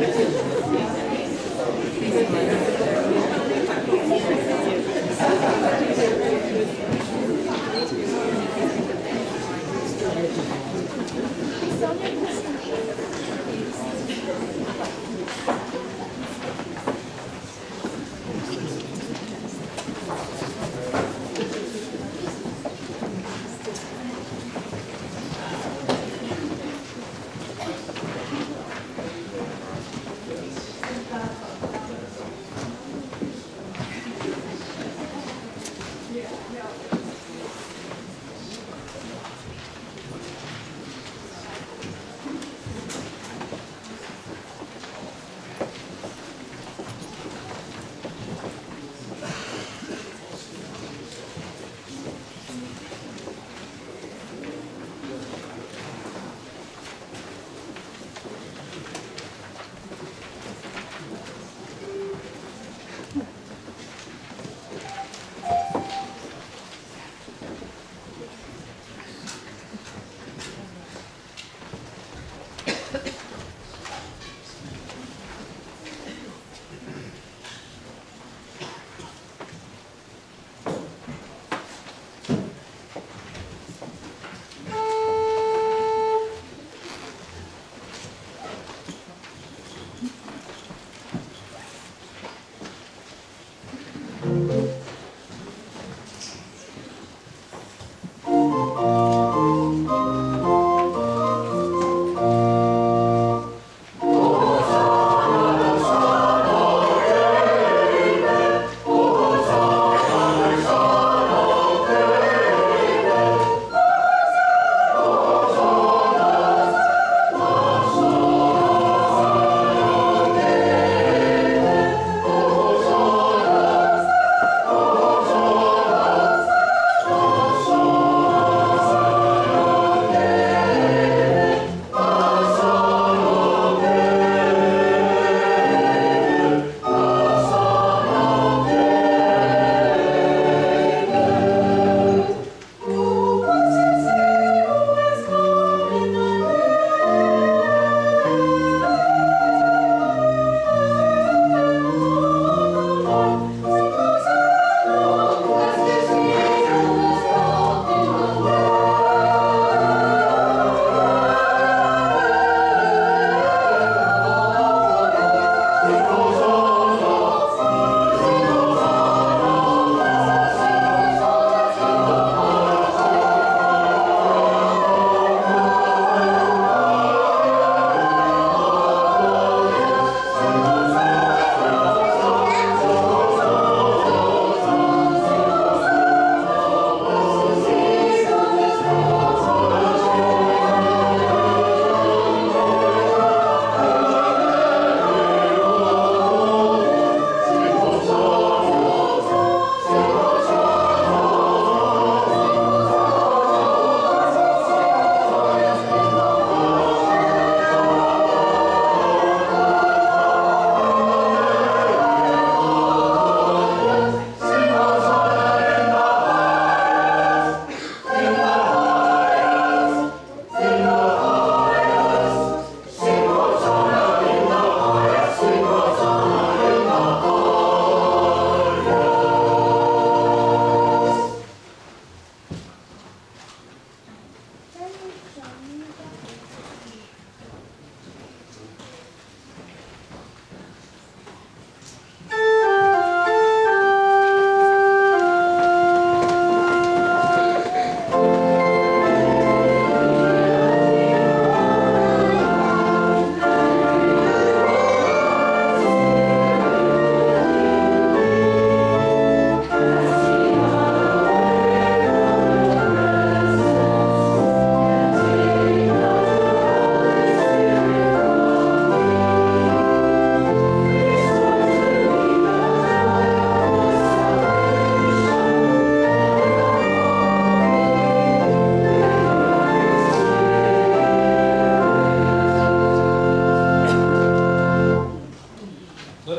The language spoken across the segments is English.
Thank you.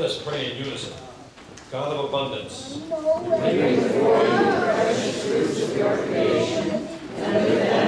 Let us pray in unison. God of abundance, we bring before you the precious fruits of your creation, and with them